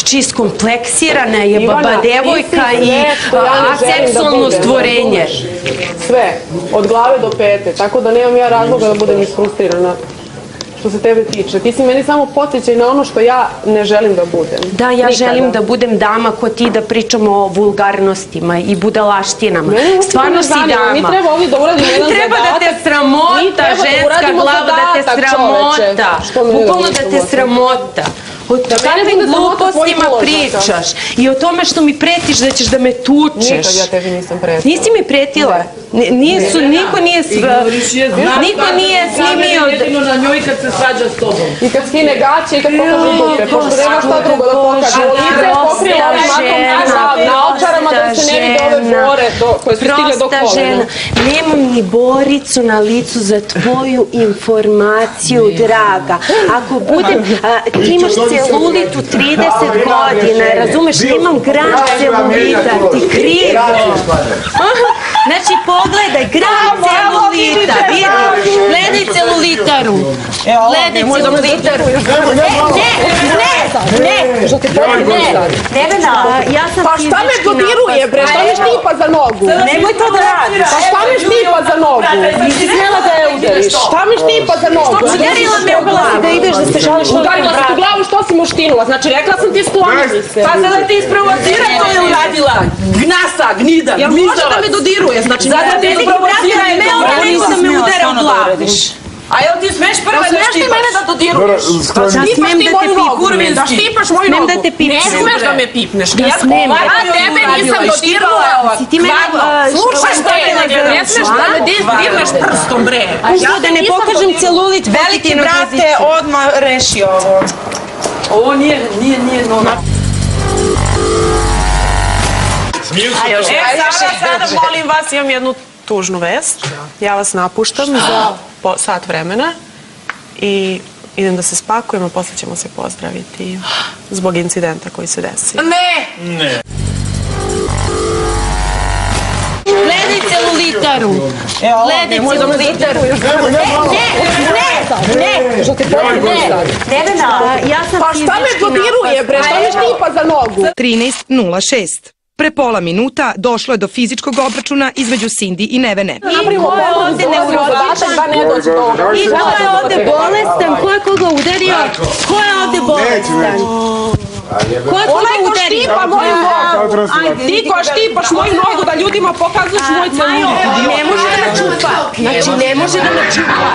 Znači, iskompleksirana je Ivana, baba devojka sve i što ja ne a, želim da stvorenje. Sve, od glave do pete, tako da nemam ja razloga da budem isfrustrirana što se tebe tiče. Ti si meni samo podsjećaj na ono što ja ne želim da budem. Da, ja Nikada. želim da budem dama ko ti da pričamo o vulgarnostima i budalaštinama. Stvarno si dama. Mi treba ovdje da uradimo jedan Treba da te zadatak. sramota, treba da ženska uradimo glava, da te zadatak, sramota. Bukvalno da da te sramota. O bude sramota glupostima pričaš i o tome što mi pretiš da ćeš da me tučeš. Nikad ja tebi nisam pretila. Nisi mi pretila. Ni- Nije su, niko nije sv... Niko nije snimio... Jedino na njoj kad se svađa s tobom. I kad skine gaće i kad pokaže dupe, pošto nema šta drugo da pokaže. Bože, Lice je pokrila prosta makom žena, na očarama da se ne vide ove žena. bore do, koje su stigle do Prosta kolena. žena. Nemam ni boricu na licu za tvoju informaciju, draga. Ako budem, a, ti imaš celulit u 30 godina, razumeš, nemam gram celulita, ti krivo. Znači, pogledaj, gram celulita, vidi, gledaj celulitaru. Gledaj celulitaru. Ne, ne, ne, ne, Nevena, ja sam Pa šta me dodiruje bre, šta me štipa za nogu? Nemoj to da radiš. Pa šta me štipa za nogu? Nisi smjela da je udariš. Šta me štipa za nogu? Udarila me u glavu. Da ideš da se žališ na Udarila sam u glavu, što si mu štinula? Znači, rekla sam ti skloni mi se. Pa sada ti isprovocira to je uradila. Gnasa, gnida, Jel može da me dodiruje? Znači, Zato ti ne- isprovocira ne- to ne- neko da me udara u glavu. A jel ti smeš prva da Smeš ti mene da dodiruješ? Da Da štipaš ti da te moju nogu, da štipaš moju nogu. da te pipnem. Ne smeš da me pipneš. Da Ja Ja tebe nisam dodirnula. Si ti mene, Slušaj što- je, ne smeš da me dirneš prstom, bre. A što da ne pokažem celulit Veliki brate, odmah reši ovo. Ovo nije, nije, nije normalno. E, sada, sada molim vas, imam jednu tužnu vest. Ja vas napuštam za po, sat vremena i idem da se spakujem, a posle ćemo se pozdraviti zbog incidenta koji se desio. Ne! Gledaj celulitaru. Gledaj celulitaru. Ne, ne, ne, ne. Nevena, ja sam Pa šta me dodiruje, bre, šta me štipa za nogu? 13.06. Pre pola minuta došlo je do fizičkog obračuna između Cindy i Nevene. Napravimo ko je ovde neurotičan? I ko je ovde bolestan? Ko je koga udario? Ko je ovde bolestan? Ko je koga ko udario? štipa moju nogu. Ti ko štipaš moju nogu da ljudima pokazuješ moj celulit. Ne može da me čupa. Znači, ne može da me čupa.